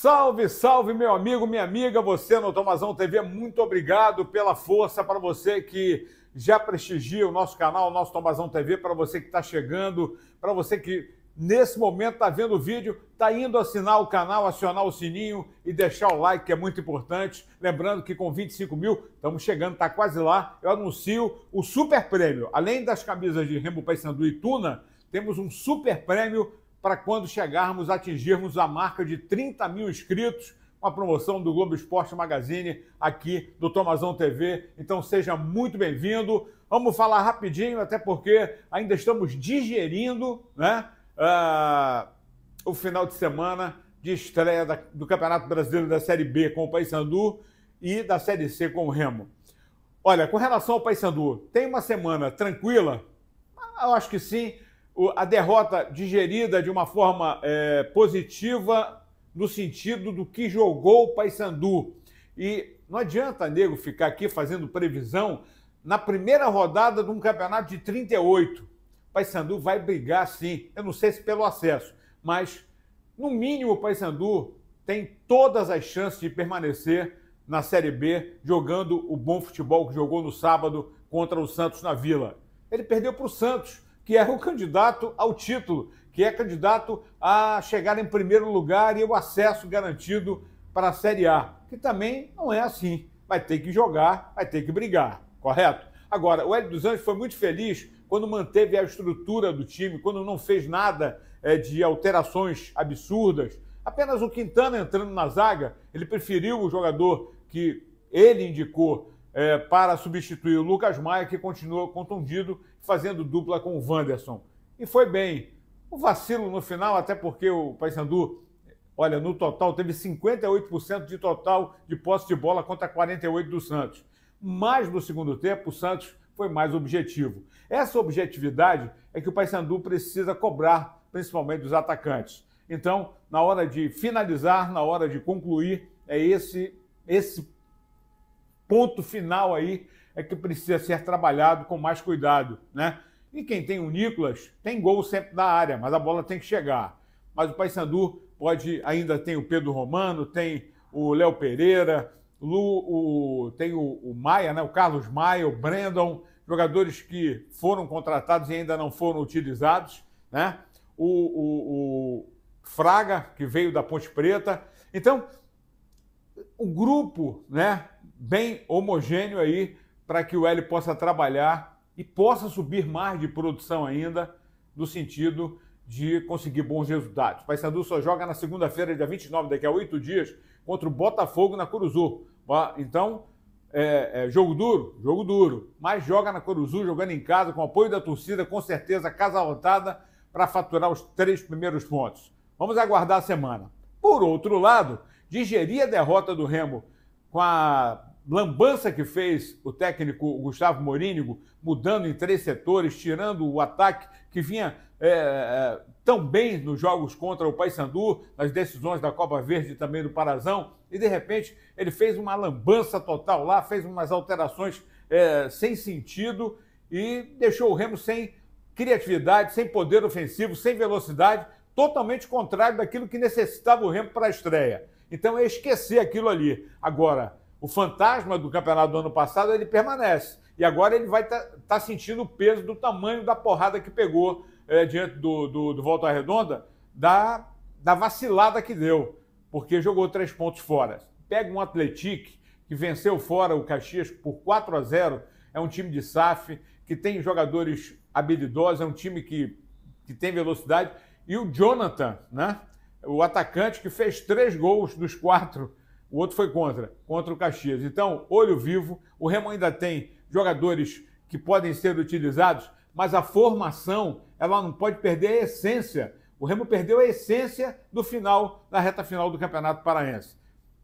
Salve, salve, meu amigo, minha amiga, você no Tomazão TV, muito obrigado pela força para você que já prestigia o nosso canal, o nosso Tomazão TV, para você que está chegando, para você que nesse momento está vendo o vídeo, está indo assinar o canal, acionar o sininho e deixar o like, que é muito importante. Lembrando que com 25 mil, estamos chegando, está quase lá. Eu anuncio o super prêmio. Além das camisas de Remo Paysandu e Tuna, temos um super prêmio para quando chegarmos, atingirmos a marca de 30 mil inscritos, uma promoção do Globo Esporte Magazine aqui do Tomazão TV. Então seja muito bem-vindo. Vamos falar rapidinho, até porque ainda estamos digerindo né, uh, o final de semana de estreia da, do Campeonato Brasileiro da Série B com o Paysandu e da Série C com o Remo. Olha, com relação ao Paysandu, tem uma semana tranquila? Eu acho que sim a derrota digerida de uma forma é, positiva no sentido do que jogou o Paysandu. E não adianta, nego, ficar aqui fazendo previsão na primeira rodada de um campeonato de 38. O Paysandu vai brigar sim. Eu não sei se pelo acesso, mas no mínimo o Paysandu tem todas as chances de permanecer na Série B jogando o bom futebol que jogou no sábado contra o Santos na Vila. Ele perdeu para o Santos que é o candidato ao título, que é candidato a chegar em primeiro lugar e o acesso garantido para a Série A, que também não é assim. Vai ter que jogar, vai ter que brigar, correto? Agora, o Hélio dos Anjos foi muito feliz quando manteve a estrutura do time, quando não fez nada é, de alterações absurdas. Apenas o Quintana entrando na zaga, ele preferiu o jogador que ele indicou é, para substituir o Lucas Maia, que continua contundido, fazendo dupla com o Wanderson. E foi bem. O vacilo no final, até porque o Paysandu, olha, no total teve 58% de total de posse de bola contra 48% do Santos. Mas no segundo tempo, o Santos foi mais objetivo. Essa objetividade é que o Paysandu precisa cobrar, principalmente dos atacantes. Então, na hora de finalizar, na hora de concluir, é esse esse ponto final aí é que precisa ser trabalhado com mais cuidado, né? E quem tem o Nicolas tem gol sempre na área, mas a bola tem que chegar. Mas o Paysandu pode ainda tem o Pedro Romano, tem o Léo Pereira, o, o, tem o, o, Maia, né? O Carlos Maia, o Brandon, jogadores que foram contratados e ainda não foram utilizados, né? O, o Fraga que veio da Ponte Preta. Então o grupo, né? bem homogêneo aí para que o L possa trabalhar e possa subir mais de produção ainda, no sentido de conseguir bons resultados. O Paysandu só joga na segunda-feira, dia 29, daqui a oito dias, contra o Botafogo na Curuzu. Então, é, é, jogo duro? Jogo duro. Mas joga na Curuzu, jogando em casa, com apoio da torcida, com certeza, casa lotada, para faturar os três primeiros pontos. Vamos aguardar a semana. Por outro lado, digerir a derrota do Remo com a lambança que fez o técnico Gustavo Morínigo, mudando em três setores, tirando o ataque que vinha é, é, tão bem nos jogos contra o Paysandu, nas decisões da Copa Verde também do Parazão, e de repente ele fez uma lambança total lá, fez umas alterações é, sem sentido e deixou o Remo sem criatividade, sem poder ofensivo, sem velocidade, totalmente contrário daquilo que necessitava o Remo para a estreia. Então é esquecer aquilo ali. Agora, o fantasma do campeonato do ano passado ele permanece. E agora ele vai estar tá, tá sentindo o peso do tamanho da porrada que pegou é, diante do, do, do Volta Redonda, da, da vacilada que deu, porque jogou três pontos fora. Pega um Atlético que venceu fora o Caxias por 4 a 0, é um time de SAF, que tem jogadores habilidosos, é um time que, que tem velocidade. E o Jonathan, né? O atacante que fez três gols dos quatro o outro foi contra, contra o Caxias. Então, olho vivo, o Remo ainda tem jogadores que podem ser utilizados, mas a formação, ela não pode perder a essência. O Remo perdeu a essência do final, da reta final do Campeonato Paraense.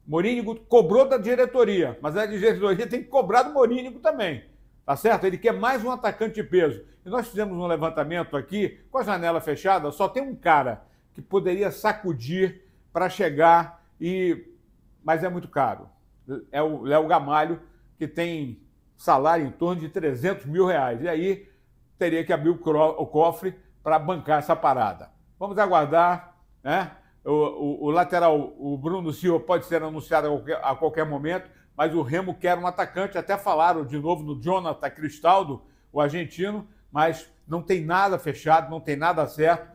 Morínigo cobrou da diretoria, mas a diretoria tem que cobrar do Morínigo também. Tá certo? Ele quer mais um atacante de peso. E nós fizemos um levantamento aqui, com a janela fechada, só tem um cara que poderia sacudir para chegar e mas é muito caro. É o Léo Gamalho, que tem salário em torno de 300 mil reais. E aí teria que abrir o cofre para bancar essa parada. Vamos aguardar, né? O, o, o, lateral, o Bruno Silva, pode ser anunciado a qualquer, a qualquer, momento, mas o Remo quer um atacante. Até falaram de novo no Jonathan Cristaldo, o argentino, mas não tem nada fechado, não tem nada certo.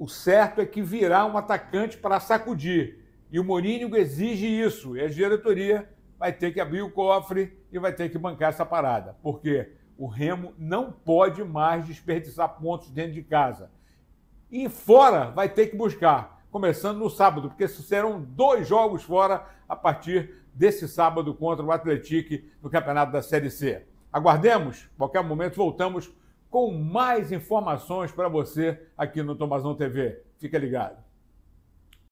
O certo é que virá um atacante para sacudir. E o Mourinho exige isso. E a diretoria vai ter que abrir o cofre e vai ter que bancar essa parada. Porque o Remo não pode mais desperdiçar pontos dentro de casa. E fora vai ter que buscar, começando no sábado, porque serão dois jogos fora a partir desse sábado contra o Atlético no Campeonato da Série C. Aguardemos, qualquer momento voltamos com mais informações para você aqui no Tomazão TV. Fica ligado.